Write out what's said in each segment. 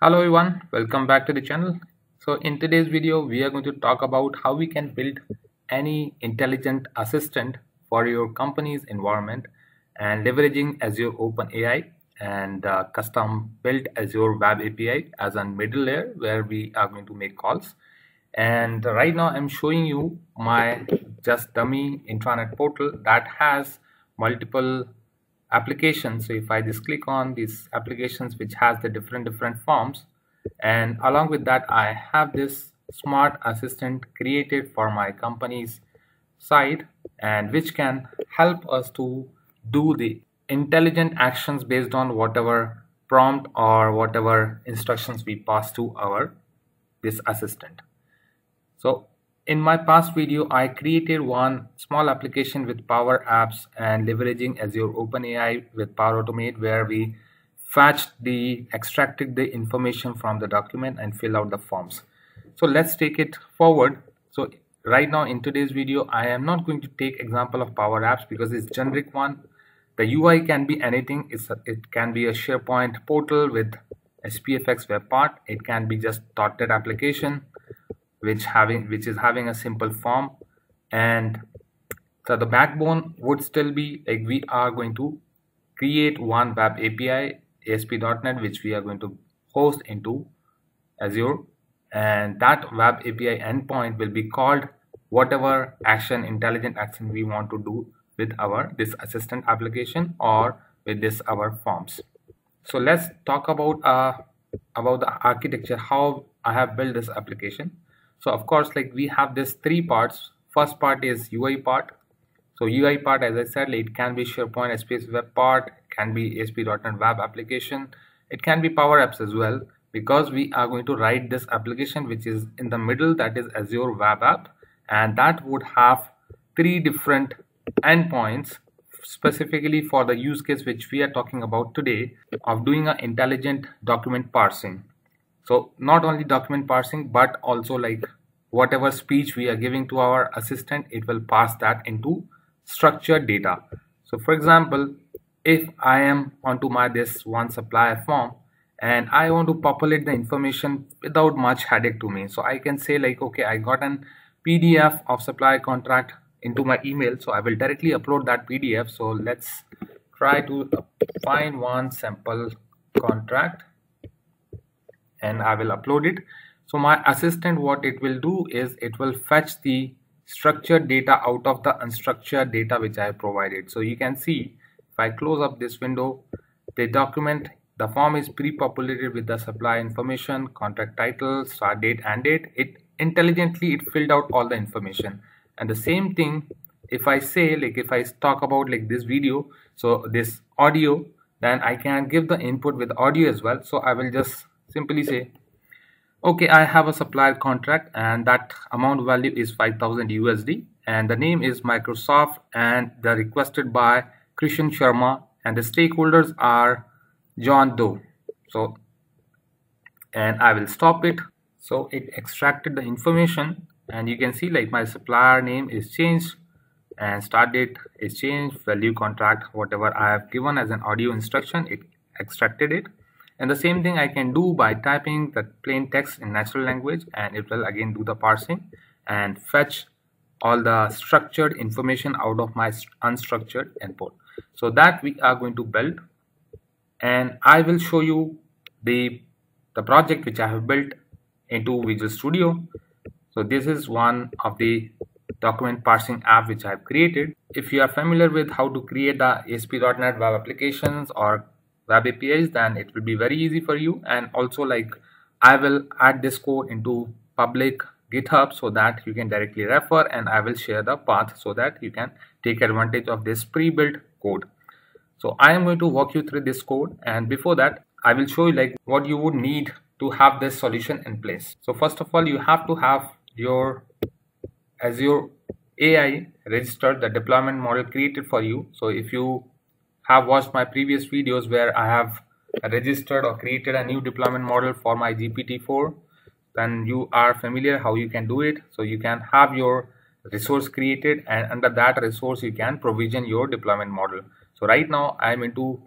Hello everyone, welcome back to the channel. So in today's video, we are going to talk about how we can build any intelligent assistant for your company's environment and leveraging Azure OpenAI and uh, custom built Azure Web API as a middle layer where we are going to make calls. And right now I'm showing you my just dummy intranet portal that has multiple applications. So if i just click on these applications which has the different different forms and along with that i have this smart assistant created for my company's site and which can help us to do the intelligent actions based on whatever prompt or whatever instructions we pass to our this assistant. So in my past video, I created one small application with Power Apps and leveraging Azure OpenAI with Power Automate where we fetched the extracted the information from the document and fill out the forms. So let's take it forward. So right now in today's video, I am not going to take example of Power Apps because it's generic one. The UI can be anything. It's a, it can be a SharePoint portal with SPFX web part. It can be just .NET application which having which is having a simple form. And so the backbone would still be like we are going to create one web API ASP.NET which we are going to host into Azure. And that web API endpoint will be called whatever action intelligent action we want to do with our this assistant application or with this our forms. So let's talk about uh about the architecture how I have built this application so of course like we have this three parts. First part is ui part. So ui part as i said it can be sharepoint sps web part can be asp.net web application. It can be power apps as well because we are going to write this application which is in the middle that is azure web app and that would have three different endpoints specifically for the use case which we are talking about today of doing an intelligent document parsing so not only document parsing but also like whatever speech we are giving to our assistant it will pass that into structured data. So for example if i am onto my this one supplier form and i want to populate the information without much headache to me. So i can say like okay i got an pdf of supplier contract into my email so i will directly upload that pdf so let's try to find one sample contract and I will upload it. So my assistant what it will do is it will fetch the structured data out of the unstructured data which I provided. So you can see if I close up this window, the document, the form is pre-populated with the supply information, contract title, start date and date. It intelligently it filled out all the information. And the same thing if I say like if I talk about like this video, so this audio, then I can give the input with audio as well. So I will just simply say okay i have a supplier contract and that amount value is 5000 usd and the name is microsoft and the requested by krishan sharma and the stakeholders are john doe. So and i will stop it. So it extracted the information and you can see like my supplier name is changed and start date is changed value contract whatever i have given as an audio instruction it extracted it and the same thing I can do by typing the plain text in natural language and it will again do the parsing and fetch all the structured information out of my unstructured input so that we are going to build. And I will show you the the project which I have built into Visual Studio. So this is one of the document parsing app which I have created. If you are familiar with how to create the ASP.NET web applications or web apis then it will be very easy for you. And also like i will add this code into public github so that you can directly refer and i will share the path so that you can take advantage of this pre-built code. So i am going to walk you through this code. And before that i will show you like what you would need to have this solution in place. So first of all you have to have your azure ai registered the deployment model created for you. So if you have watched my previous videos where I have registered or created a new deployment model for my GPT-4 then you are familiar how you can do it. So you can have your resource created and under that resource you can provision your deployment model. So right now I'm into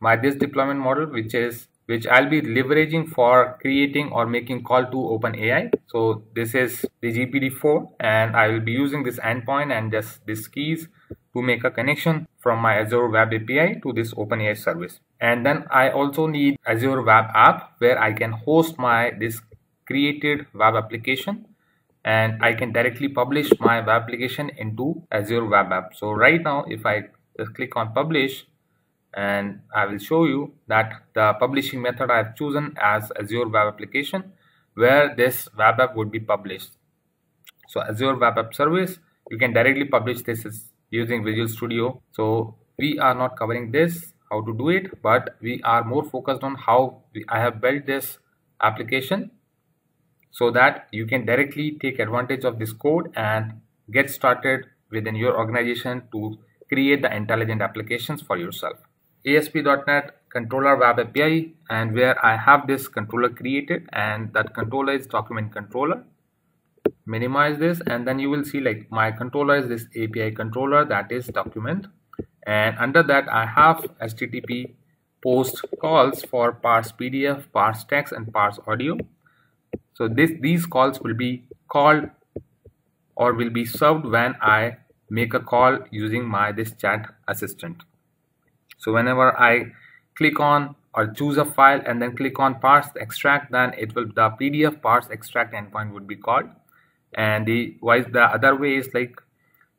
my this deployment model which is which I'll be leveraging for creating or making call to OpenAI. So this is the GPT-4 and I will be using this endpoint and just these keys to make a connection from my Azure Web API to this OpenAI service. And then I also need Azure Web App where I can host my this created web application and I can directly publish my web application into Azure Web App. So right now if I just click on publish and I will show you that the publishing method I have chosen as Azure Web Application where this web app would be published. So Azure Web App Service, you can directly publish this using Visual Studio. So we are not covering this, how to do it, but we are more focused on how we, I have built this application so that you can directly take advantage of this code and get started within your organization to create the intelligent applications for yourself. ASP.NET controller web API and where I have this controller created and that controller is document controller minimize this and then you will see like my controller is this API controller that is document. And under that I have HTTP post calls for parse PDF, parse text and parse audio. So this these calls will be called or will be served when I make a call using my this chat assistant. So whenever I click on or choose a file and then click on parse extract then it will the PDF parse extract endpoint would be called and the wise the other way is like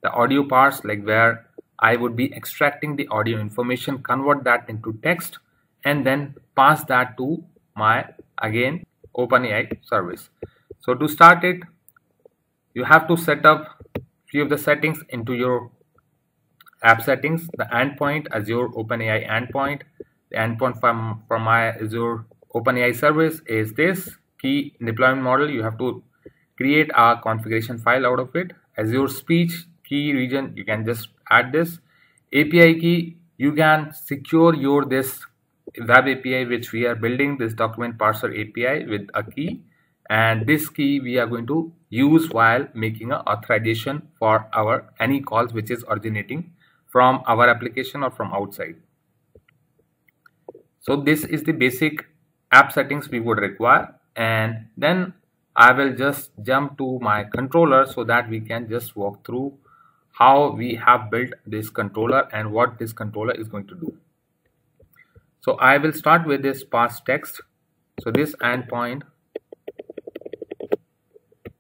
the audio parts like where I would be extracting the audio information convert that into text and then pass that to my again OpenAI service so to start it you have to set up few of the settings into your app settings, the endpoint, Azure OpenAI endpoint. The endpoint from, from my Azure OpenAI service is this key deployment model. You have to create a configuration file out of it. Azure speech key region, you can just add this. API key, you can secure your this web API which we are building this document parser API with a key and this key we are going to use while making a authorization for our any calls which is originating from our application or from outside. So this is the basic app settings we would require and then I will just jump to my controller so that we can just walk through how we have built this controller and what this controller is going to do. So I will start with this parse text. So this endpoint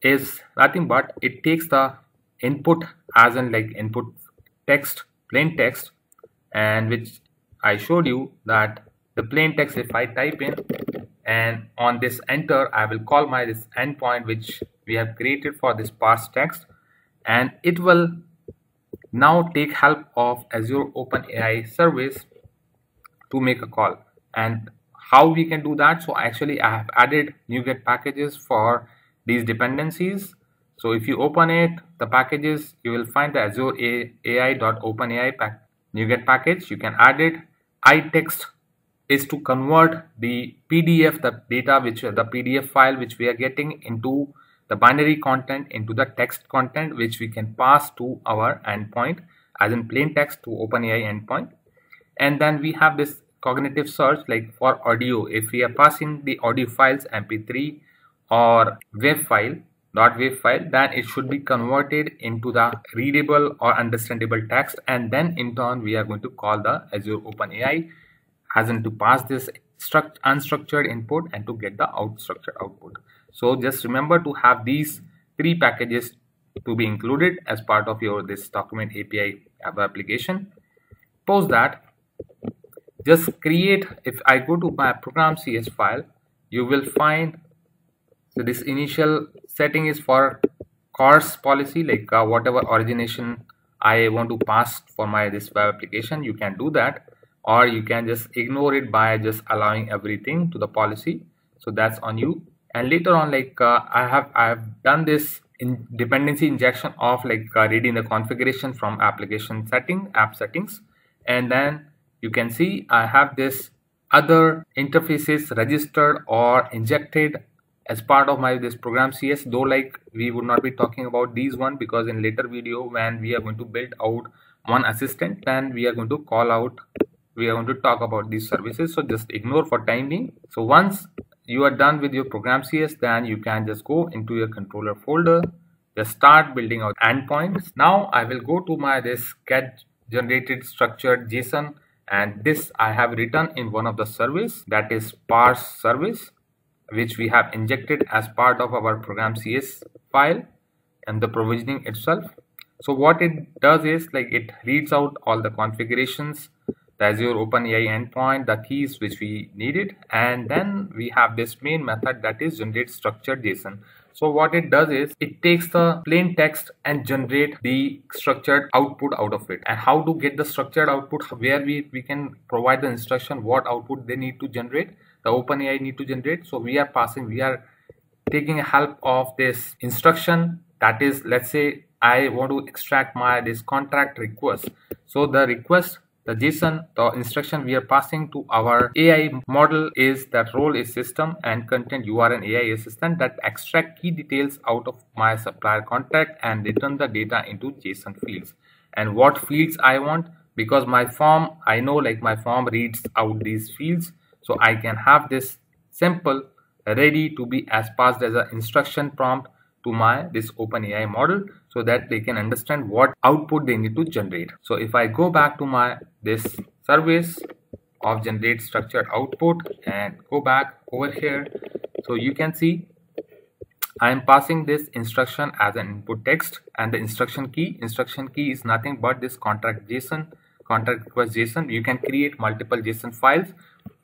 is nothing but it takes the input as in like input text plain text and which I showed you that the plain text if I type in and on this enter I will call my this endpoint which we have created for this parse text and it will now take help of Azure OpenAI service to make a call and how we can do that so actually I have added NuGet packages for these dependencies so if you open it, the packages, you will find the Azure AI.openai pack, NuGet package. You can add it. iText is to convert the PDF, the data, which the PDF file which we are getting into the binary content into the text content which we can pass to our endpoint as in plain text to OpenAI endpoint. And then we have this cognitive search like for audio. If we are passing the audio files MP3 or WAV file dot .wav file then it should be converted into the readable or understandable text and then in turn we are going to call the Azure OpenAI as in to pass this unstructured input and to get the out structured output. So just remember to have these three packages to be included as part of your this document API application. Post that just create if I go to my program CS file you will find so this initial setting is for CORS policy like uh, whatever origination I want to pass for my this web application you can do that or you can just ignore it by just allowing everything to the policy. So that's on you. And later on like uh, I have I have done this in dependency injection of like uh, reading the configuration from application setting app settings. And then you can see I have this other interfaces registered or injected as part of my this program cs though like we would not be talking about these one because in later video when we are going to build out one assistant then we are going to call out we are going to talk about these services so just ignore for time being. So once you are done with your program cs then you can just go into your controller folder just start building out endpoints. Now i will go to my this get generated structured json and this i have written in one of the service that is parse service which we have injected as part of our program cs file and the provisioning itself. So what it does is like it reads out all the configurations the Azure OpenAI endpoint, the keys which we needed, and then we have this main method that is generate structured JSON. So what it does is it takes the plain text and generate the structured output out of it. And how to get the structured output where we, we can provide the instruction what output they need to generate, the OpenAI need to generate. So we are passing, we are taking help of this instruction that is let's say I want to extract my this contract request. So the request the JSON, the instruction we are passing to our AI model is that role is system and content. You are an AI assistant that extract key details out of my supplier contract and return the data into JSON fields. And what fields I want because my form, I know like my form reads out these fields. So I can have this simple ready to be as passed as an instruction prompt to my this OpenAI model so that they can understand what output they need to generate. So if I go back to my this service of generate structured output and go back over here so you can see I am passing this instruction as an input text and the instruction key instruction key is nothing but this contract JSON contract request JSON you can create multiple JSON files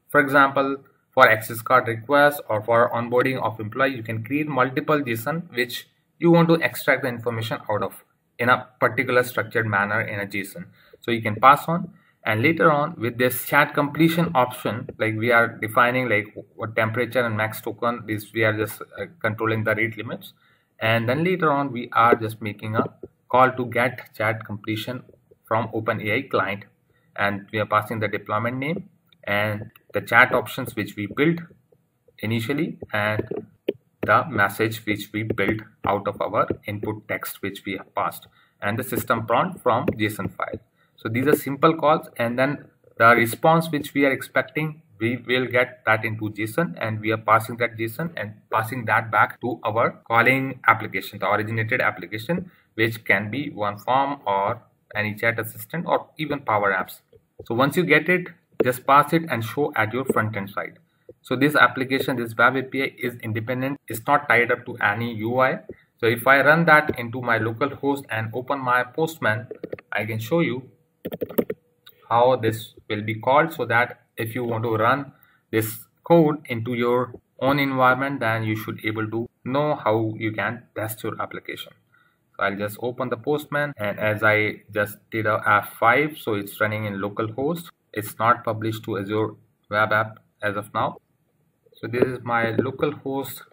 for example for access card requests or for onboarding of employee you can create multiple json which you want to extract the information out of in a particular structured manner in a json. So you can pass on and later on with this chat completion option like we are defining like what temperature and max token this we are just uh, controlling the rate limits. And then later on we are just making a call to get chat completion from openai client and we are passing the deployment name and the chat options which we built initially and the message which we built out of our input text which we have passed and the system prompt from json file. So these are simple calls and then the response which we are expecting we will get that into json and we are passing that json and passing that back to our calling application the originated application which can be one form or any chat assistant or even power apps. So once you get it just pass it and show at your front end side. So this application this web api is independent. It's not tied up to any ui so if i run that into my local host and open my postman i can show you how this will be called so that if you want to run this code into your own environment then you should able to know how you can test your application. So i'll just open the postman and as i just did a f5 so it's running in localhost it's not published to Azure web app as of now. So this is my local host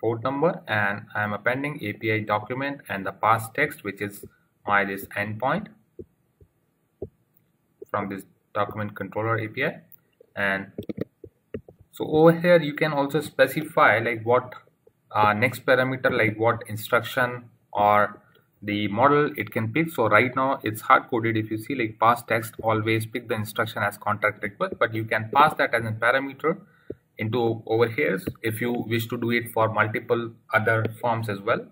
port number and I am appending API document and the parse text which is my this endpoint from this document controller API and so over here you can also specify like what uh, next parameter like what instruction or the model it can pick. So right now it's hard coded. If you see like pass text always pick the instruction as contract request but you can pass that as a parameter into over here if you wish to do it for multiple other forms as well.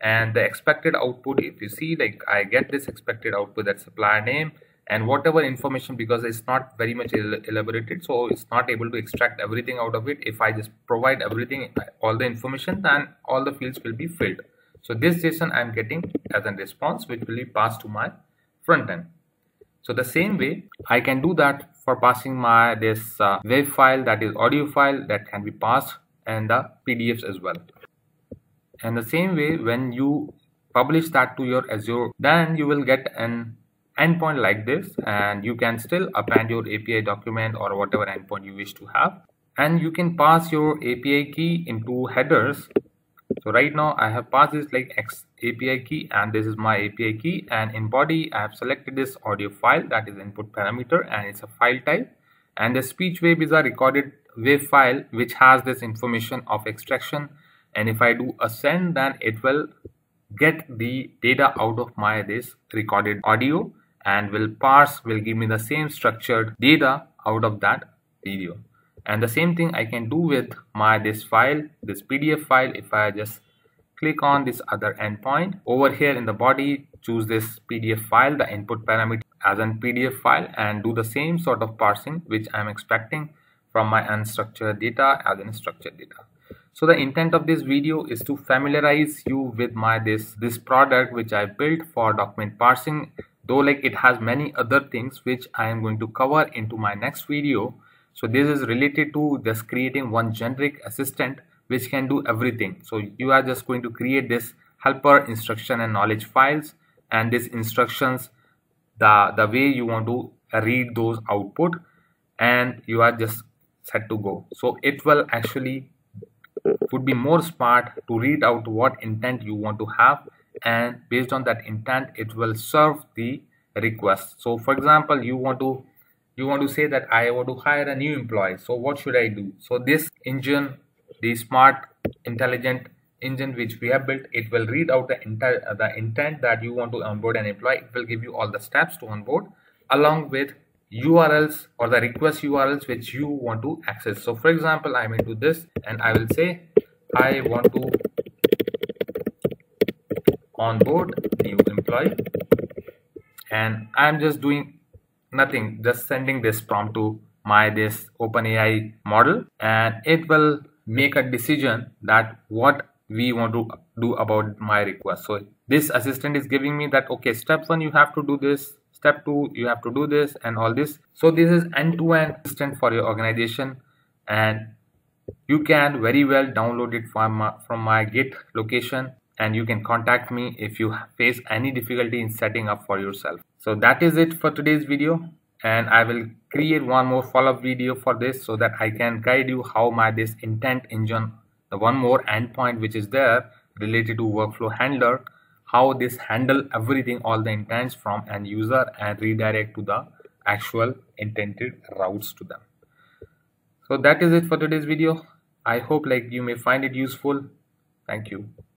And the expected output if you see like i get this expected output that supplier name and whatever information because it's not very much elaborated so it's not able to extract everything out of it. If i just provide everything all the information then all the fields will be filled so this JSON I'm getting as a response which will be passed to my front end. So the same way I can do that for passing my this uh, wave file that is audio file that can be passed and the PDFs as well. And the same way when you publish that to your Azure then you will get an endpoint like this and you can still append your API document or whatever endpoint you wish to have and you can pass your API key into headers so right now i have passed this like x api key and this is my api key. And in body i have selected this audio file that is input parameter and it's a file type. And the speech wave is a recorded wave file which has this information of extraction. And if i do a send then it will get the data out of my this recorded audio and will parse will give me the same structured data out of that video and the same thing I can do with my this file this PDF file. If I just click on this other endpoint over here in the body choose this PDF file the input parameter as an PDF file and do the same sort of parsing which I'm expecting from my unstructured data as in structured data. So the intent of this video is to familiarize you with my this this product which I built for document parsing though like it has many other things which I am going to cover into my next video so this is related to just creating one generic assistant which can do everything. So you are just going to create this helper instruction and knowledge files and these instructions the the way you want to read those output and you are just set to go. So it will actually would be more smart to read out what intent you want to have and based on that intent it will serve the request. So for example you want to you want to say that i want to hire a new employee so what should i do? So this engine the smart intelligent engine which we have built it will read out the entire the intent that you want to onboard an employee. It will give you all the steps to onboard along with urls or the request urls which you want to access. So for example i'm into this and i will say i want to onboard new employee and i'm just doing nothing just sending this prompt to my this openai model and it will make a decision that what we want to do about my request. So this assistant is giving me that okay step one you have to do this step two you have to do this and all this. So this is end-to-end -end assistant for your organization and you can very well download it from my, from my git location and you can contact me if you face any difficulty in setting up for yourself. So that is it for today's video and i will create one more follow-up video for this so that i can guide you how my this intent engine the one more endpoint which is there related to workflow handler how this handle everything all the intents from end user and redirect to the actual intended routes to them. So that is it for today's video. I hope like you may find it useful. Thank you